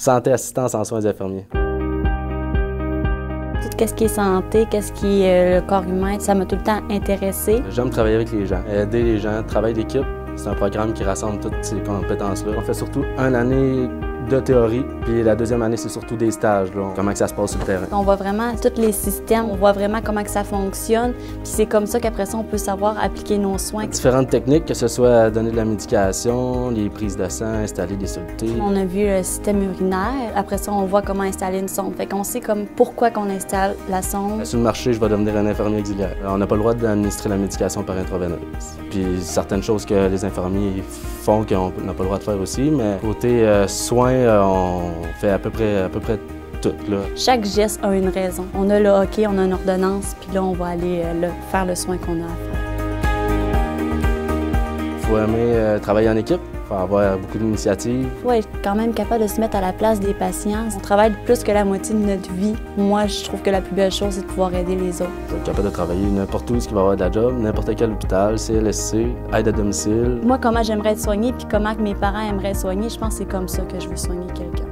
Santé, assistance en soins infirmiers. Tout ce qui est santé, qu'est-ce qui est le corps humain, ça m'a tout le temps intéressé. J'aime travailler avec les gens, aider les gens, travail d'équipe. C'est un programme qui rassemble toutes ces compétences-là. On fait surtout une année de théorie, puis la deuxième année, c'est surtout des stages, là, comment que ça se passe sur le terrain. On voit vraiment tous les systèmes, on voit vraiment comment que ça fonctionne, puis c'est comme ça qu'après ça, on peut savoir appliquer nos soins. Différentes techniques, que ce soit donner de la médication, les prises de sang, installer des solutés. On a vu le système urinaire, après ça, on voit comment installer une sonde. Fait qu'on sait comme pourquoi qu'on installe la sonde. Sur le marché, je vais devenir un infirmier auxiliaire. On n'a pas le droit d'administrer la médication par intraveineuse. Puis certaines choses que les infirmiers font qu'on n'a pas le droit de faire aussi, mais côté euh, soins, euh, on fait à peu près, à peu près tout. Là. Chaque geste a une raison. On a le hockey, on a une ordonnance, puis là, on va aller euh, faire le soin qu'on a à faire. Il faut aimer travailler en équipe. Faut avoir beaucoup d'initiatives. Il faut être quand même capable de se mettre à la place des patients. On travaille plus que la moitié de notre vie. Moi, je trouve que la plus belle chose, c'est de pouvoir aider les autres. Être capable de travailler n'importe où, ce qui va avoir de la job, n'importe quel hôpital, CLSC, aide à domicile. Moi, comment j'aimerais être soignée, puis comment mes parents aimeraient soigner, je pense que c'est comme ça que je veux soigner quelqu'un.